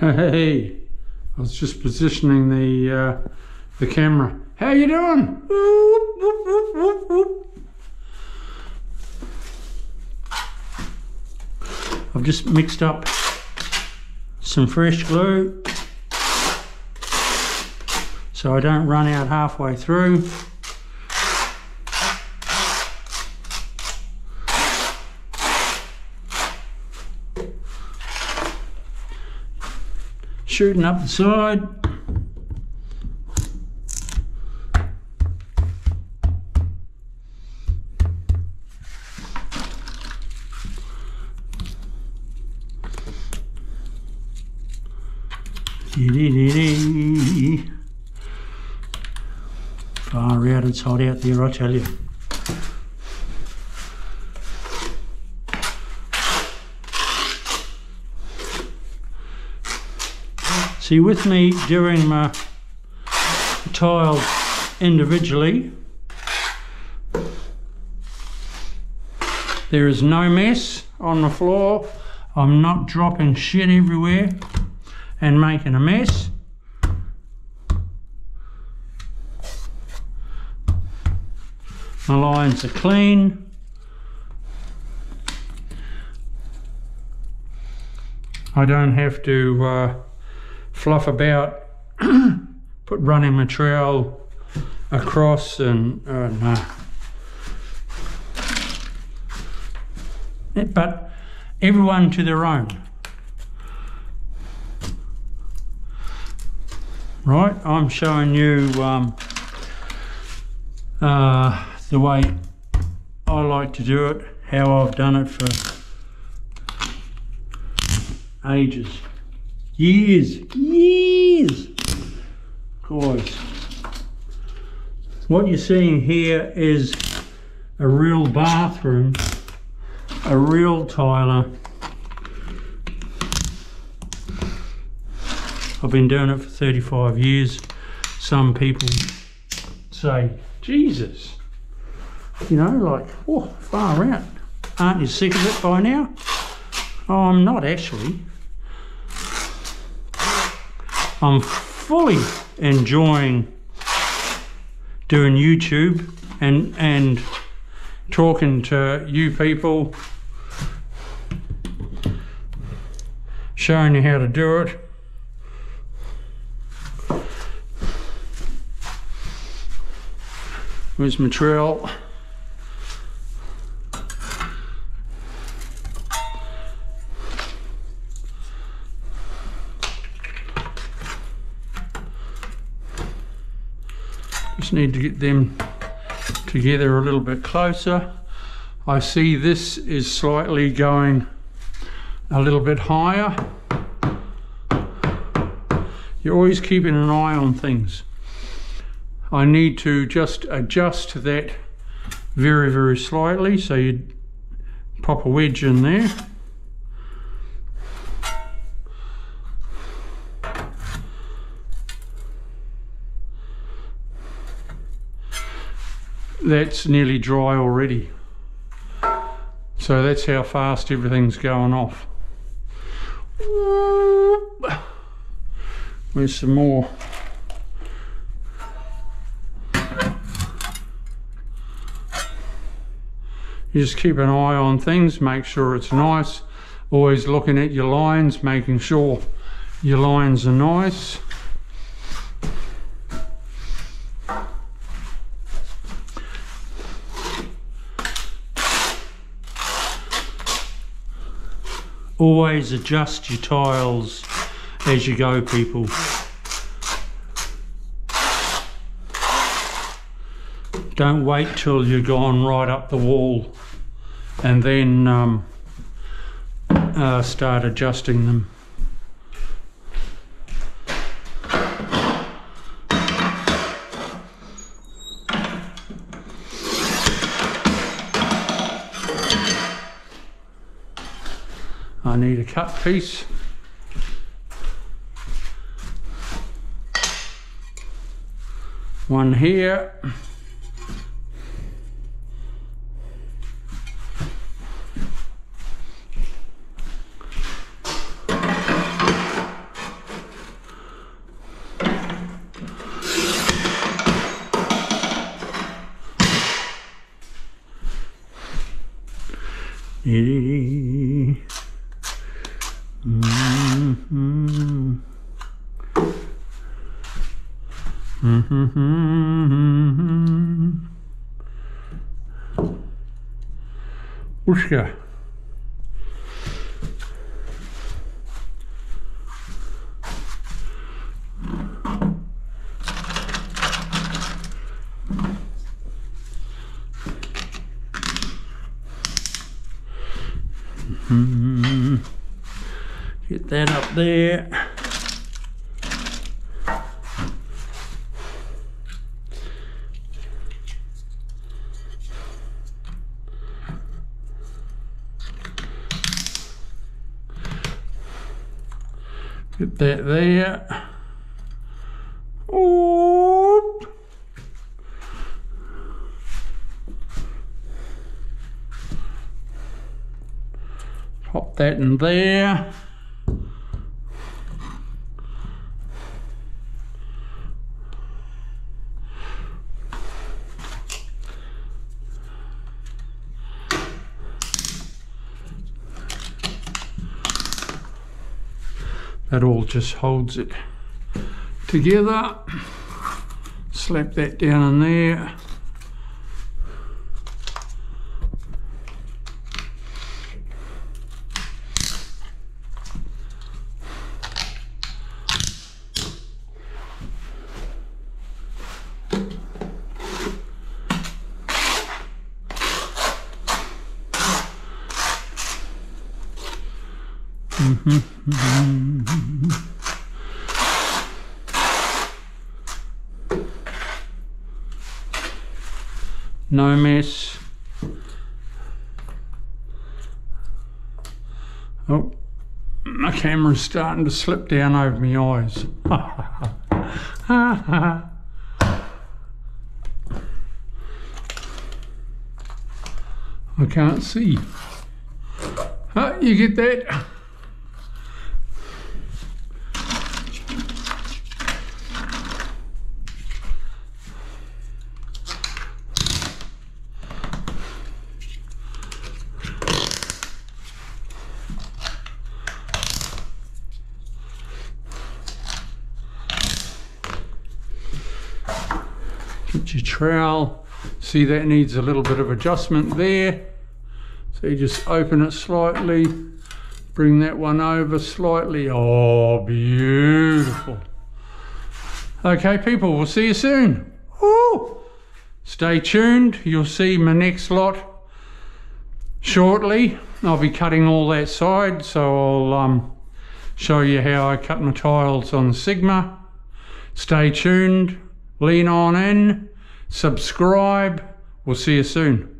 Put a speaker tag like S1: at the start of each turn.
S1: Hey, I was just positioning the uh, the camera. How you doing? Whoop, whoop, whoop. I've just mixed up some fresh glue so I don't run out halfway through. Shooting up the side. Far out, it's hot out there, I tell you. See, with me doing my tiles individually, there is no mess on the floor. I'm not dropping shit everywhere and making a mess. My lines are clean. I don't have to uh, fluff about, put running material across and uh, no. But everyone to their own. Right, I'm showing you um, uh, the way I like to do it, how I've done it for ages. Years, years. Guys, what you're seeing here is a real bathroom, a real tiler. I've been doing it for 35 years. Some people say, Jesus, you know, like, oh, far out. Aren't you sick of it by now? Oh, I'm not actually. I'm fully enjoying doing YouTube and and talking to you people, showing you how to do it. Where's my trowel? Need to get them together a little bit closer. I see this is slightly going a little bit higher. You're always keeping an eye on things. I need to just adjust that very, very slightly. So you pop a wedge in there. That's nearly dry already. So that's how fast everything's going off. Where's some more? You just keep an eye on things, make sure it's nice. Always looking at your lines, making sure your lines are nice. Always adjust your tiles as you go, people. Don't wait till you've gone right up the wall and then um, uh, start adjusting them. I need a cut piece. One here. Hum. Hum, hum, hum, hum. Puxa. Mm-hmm. That up there. Get that there. Oop. Pop that in there. That all just holds it together. Slap that down in there. No mess. Oh, my camera's starting to slip down over my eyes. I can't see. Oh, you get that? Your trowel. See that needs a little bit of adjustment there. So you just open it slightly, bring that one over slightly. Oh, beautiful. Okay, people, we'll see you soon. Woo! Stay tuned. You'll see my next lot shortly. I'll be cutting all that side, so I'll um, show you how I cut my tiles on Sigma. Stay tuned lean on in, subscribe. We'll see you soon.